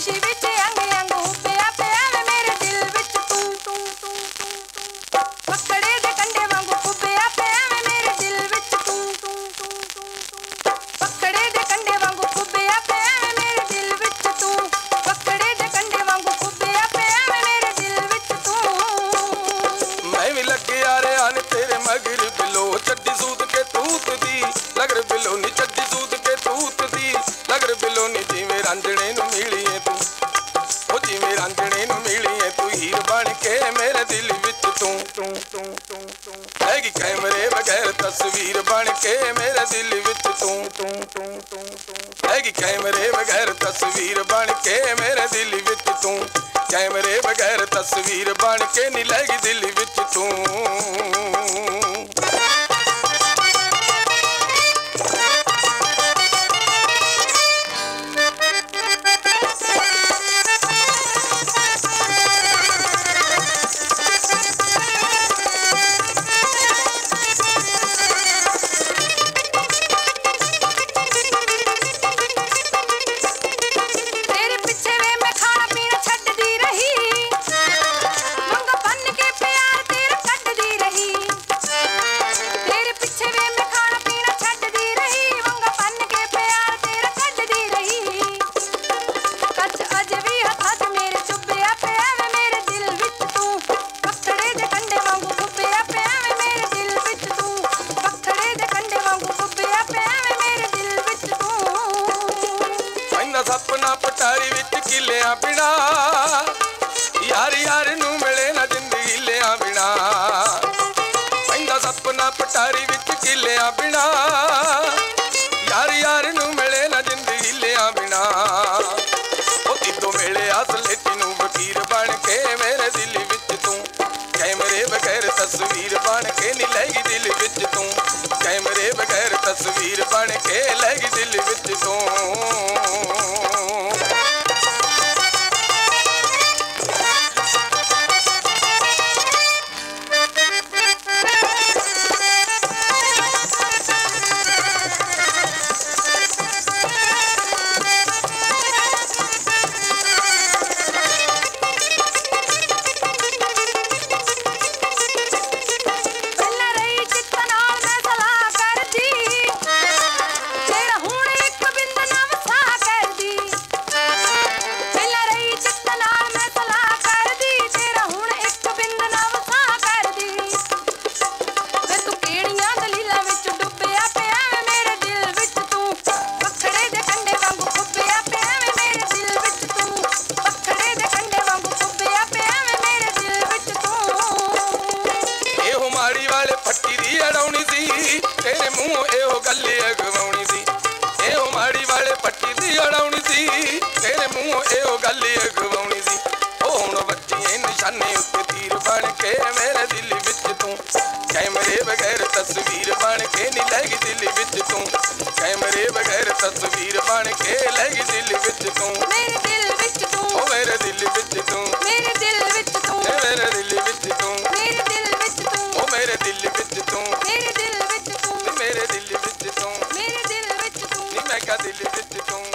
ਖੁਸ਼ੀ ਵਿੱਚ ਅੰਗ ਅੰਗ ਪਿਆ ਪਿਆ ਵੇ ਮੇਰੇ ਦਿਲ ਵਿੱਚ। ਤੂੰ ਤੂੰ ਤੂੰ ਤੂੰ ਪਕੜੇ ਦੇ ਕੰਡੇ ਵਾਂਗੂ ਖੁੱਬਿਆ ਪਿਆ ਵੇ ਮੇਰੇ ਦਿਲ ਵਿੱਚ। ਤੂੰ ਤੂੰ ਤੂੰ ਤੂੰ ਪਕੜੇ ਦੇ ਕੰਡੇ ਵਾਂਗੂ ਖੁੱਬਿਆ ਪਿਆ ਵੇ ਮੇਰੇ ਦਿਲ ਵਿੱਚ ਤੂੰ। ਪਕੜੇ ਦੇ ਕੰਡੇ ਵਾਂਗੂ ਖੁੱਬਿਆ ਪਿਆ ਵੇ ਮੇਰੇ ਦਿਲ ਵਿੱਚ ਤੂੰ। ਮੈਂ ਵੀ ਲੱਗਿਆ ਰਿਆਂ ਤੇਰੇ ਮਗਰ ਬਿਲੋ, ਚੱਡੀ ਸੂਤ ਕੇ ਤੂਤ ਦੀ ਲਗਰ ਬਿਲੋ ਨੀ ਚੱਡੀ ਸੂਤ ਕੇ ਤੂਤ ਦੀ ਲਗਰ ਬਿਲੋ ਨੀ ਜਿਵੇਂ ਰਾਂਝਣੇ ਨੂੰ ਮਿਲੀਏ ਤੂੰ। ਉਹ ਜਿਵੇਂ ਰਾਂਝਣੇ ਨੂੰ ਮਿਲੀਏ ਤੂੰ, ਹੀਰ ਬਣ ਕੇ ਮੇਰੇ ਦਿਲ ਵਿੱਚ ਤੂੰ। ਤੂੰ ਤੂੰ ਤੂੰ ਤੂੰ ਹੈਗੀ ਕੈਮਰੇ ਬਗੈਰ ਤਸਵੀਰ ਬਣ ਕੇ ਮੇਰੇ ਦਿਲ ਵਿੱਚ ਤੂੰ। ਤੂੰ ਤੂੰ ਤੂੰ ਤੂੰ ਹੈਗੀ ਕੈਮਰੇ ਬਗੈਰ ਤਸਵੀਰ ਬਣ ਕੇ ਮੇਰੇ ਦਿਲ ਵਿੱਚ ਤੂੰ। ਕੈਮਰੇ ਬਗੈਰ ਤਸਵੀਰ ਬਣ ਕੇ ਨੀ ਲੈਗੀ ਦਿਲ ਵਿੱਚ ਤੂੰ। ਪੈਂਦਾ ਸਪਨਾ ਪਟਾਰੀ ਵਿੱਚ ਕਿਲਿਆਂ ਬਿਨਾ। ਯਾਰ ਯਾਰ ਨੂੰ ਮਿਲੇ ਨਾ ਜ਼ਿੰਦਗੀ ਲਿਆ ਬਿਨਾ। ਪੈਂਦਾ ਸਪਨਾ ਪਟਾਰੀ ਵਿੱਚ ਕਿਲਿਆਂ ਬਿਨਾ। ਯਾਰ ਯਾਰ ਨੂੰ ਮਿਲੇ ਨਾ ਜ਼ਿੰਦਗੀ ਲਿਆ ਬਿਨਾ। ਉਹ ਕਿਦੋਂ ਮਿਲੇ ਅਸਲੇ ਤੈਨੂੰ ਵਕੀਰ ਬਣ ਕੇ? ਮੇਰੇ ਦਿਲ ਵਿੱਚ ਤੂੰ ਕੈਮਰੇ ਬਗੈਰ ਤਸਵੀਰ ਬਣ ਕੇ ਨੀ ਲੈਗੀ ਦਿਲ ਵਿੱਚ ਤੂੰ। ਕੈਮਰੇ ਬਗੈਰ ਤਸਵੀਰ ਬਣ ਕੇ ਲੈ ਗਈ ਦਿਲ ਵਿੱਚ ਤੂੰ। ਅੜਾਉਣੀ ਸੀ। ਤੇਰੇ ਮੂੰਹੋਂ ਇਹੋ ਗੱਲੇ ਅਗਵਾਉਣੀ ਸੀ। ਇਹੋ ਮਾੜੀ ਵਾਲੇ ਫੱਟੀ ਦੀ ਅੜਾਉਣੀ ਸੀ। ਤੇਰੇ ਮੂੰਹੋਂ ਇਹੋ ਗੱਲੇ ਅਗਵਾਉਣੀ ਸੀ। ਉਹ ਹੁਣ ਬੱਚੀ ਨਿਸ਼ਾਨੇ ਉੱਤੇ ਤੀਰ ਬਣ ਕੇ ਮੇਰੇ ਦਿਲ ਵਿੱਚ ਤੂੰ। ਕੈਮਰੇ ਬਗੈਰ ਤਸਵੀਰ ਬਣ ਕੇ ਨੀ ਲੈਗੀ ਦਿਲ ਵਿੱਚ ਤੂੰ। ਕੈਮਰੇ ਬਗੈਰ ਤਸਵੀਰ ਬਣ ਕੇ ਲੈਗੀ ਦਿਲ ਵਿੱਚ ਤੂੰ। ਮੇਰੇ ਦਿਲ ਵਿੱਚ ਤੂੰ। ਉਹ ਮੇਰੇ ਦਿਲ ਵਿੱਚ ਤੂੰ। ਮੇਰੇ ਦਿਲ ਵਿੱਚ ਮੇਰੇ ਦਿਲ ਵਿੱਚ ਤੂੰ ਨੀ